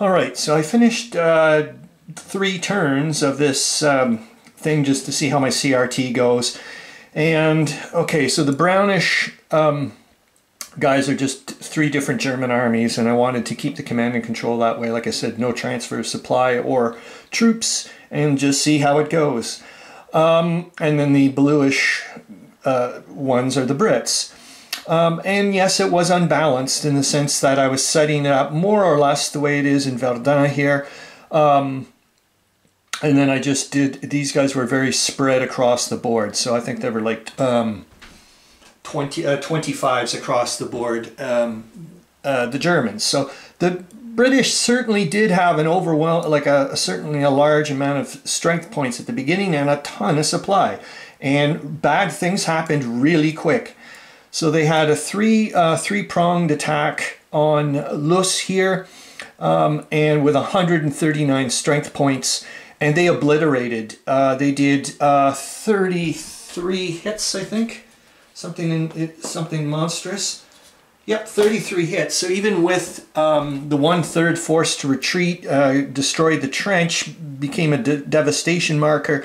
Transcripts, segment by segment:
All right, so I finished uh, three turns of this um, thing just to see how my CRT goes. And okay, so the brownish um, guys are just three different German armies, and I wanted to keep the command and control that way. Like I said, no transfer of supply or troops, and just see how it goes. Um, and then the bluish uh, ones are the Brits. Um, and yes, it was unbalanced in the sense that I was setting it up more or less the way it is in Verdun here. Um, and then I just did, these guys were very spread across the board. So I think they were like um, 20, uh, 25s across the board, um, uh, the Germans. So the British certainly did have an overwhelm, like a, a, certainly a large amount of strength points at the beginning and a ton of supply. And bad things happened really quick. So they had a three uh, three pronged attack on Loos here, um, and with 139 strength points, and they obliterated. Uh, they did uh, 33 hits, I think, something in, something monstrous. Yep, 33 hits. So even with um, the one third forced to retreat, uh, destroyed the trench, became a de devastation marker.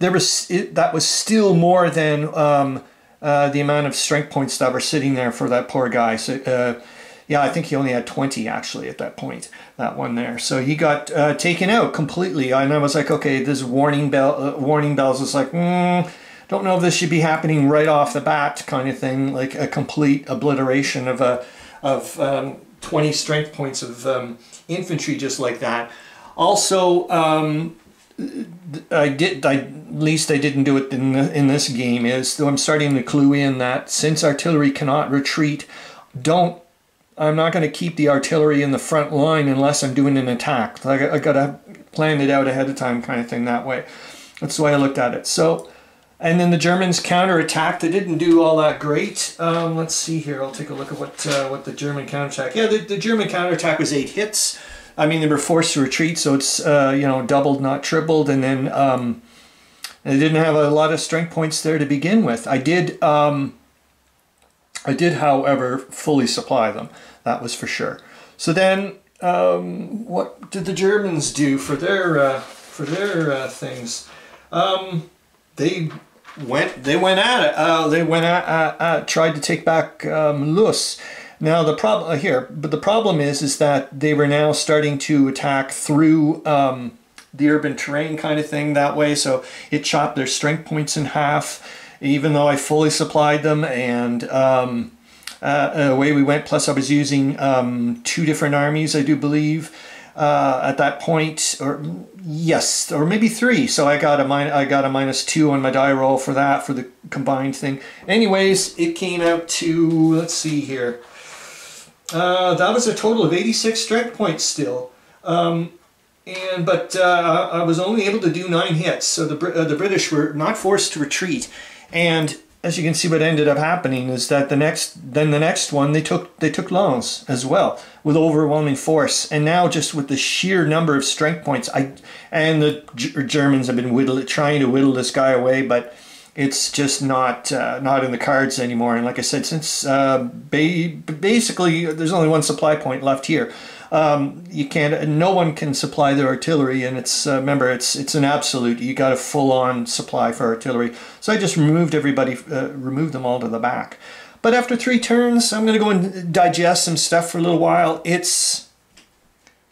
There was it, that was still more than. Um, uh, the amount of strength points that were sitting there for that poor guy. So, uh, yeah, I think he only had 20 actually at that point, that one there. So he got uh, taken out completely. And I was like, okay, this warning bell, uh, warning bells was like, mm, don't know if this should be happening right off the bat kind of thing, like a complete obliteration of a of um, 20 strength points of um, infantry just like that. Also, um, I did. I, at least I didn't do it in the, in this game. Is though I'm starting to clue in that since artillery cannot retreat, don't. I'm not going to keep the artillery in the front line unless I'm doing an attack. Like I, I got to plan it out ahead of time, kind of thing. That way, that's the way I looked at it. So, and then the Germans counterattacked. They didn't do all that great. Um, let's see here. I'll take a look at what uh, what the German counterattack. Yeah, the, the German counterattack was eight hits. I mean, they were forced to retreat, so it's uh, you know doubled, not tripled, and then um, they didn't have a lot of strength points there to begin with. I did, um, I did, however, fully supply them. That was for sure. So then, um, what did the Germans do for their uh, for their uh, things? Um, they went they went at it. Uh, they went at, at, at, tried to take back um, now the problem uh, here, but the problem is, is that they were now starting to attack through um, the urban terrain kind of thing that way. So it chopped their strength points in half, even though I fully supplied them and um, uh, away we went. Plus I was using um, two different armies, I do believe. Uh, at that point, or yes, or maybe three. So I got a min- I got a minus two on my die roll for that for the combined thing. Anyways, it came out to let's see here. Uh, that was a total of 86 strength points still. Um, and but uh, I was only able to do nine hits, so the uh, the British were not forced to retreat. And as you can see, what ended up happening is that the next then the next one they took they took Lens as well with overwhelming force. And now just with the sheer number of strength points, I and the G Germans have been trying to whittle this guy away, but it's just not uh, not in the cards anymore. And like I said, since uh, ba basically there's only one supply point left here, um, you can't. No one can supply their artillery, and it's uh, remember it's it's an absolute. You got a full on supply for artillery. So I just removed everybody, uh, removed them all to the back. But after three turns, I'm going to go and digest some stuff for a little while. It's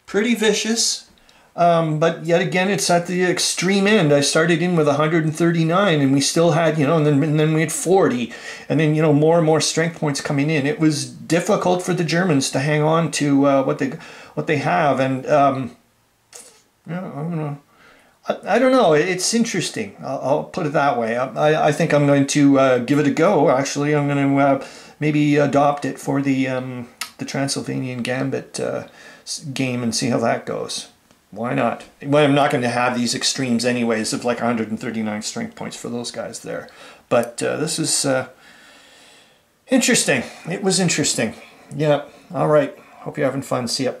pretty vicious. Um, but yet again, it's at the extreme end. I started in with 139, and we still had, you know, and then, and then we had 40, and then you know more and more strength points coming in. It was difficult for the Germans to hang on to uh, what they what they have, and um, yeah, I don't know. I, I don't know. It's interesting. I'll, I'll, put it that way. I, I think I'm going to uh, give it a go. Actually, I'm going to uh, maybe adopt it for the um, the Transylvanian Gambit uh, game and see how that goes. Why not? Well, I'm not going to have these extremes anyways of like 139 strength points for those guys there. But uh, this is uh, interesting. It was interesting. Yeah. All right. Hope you're having fun. See ya.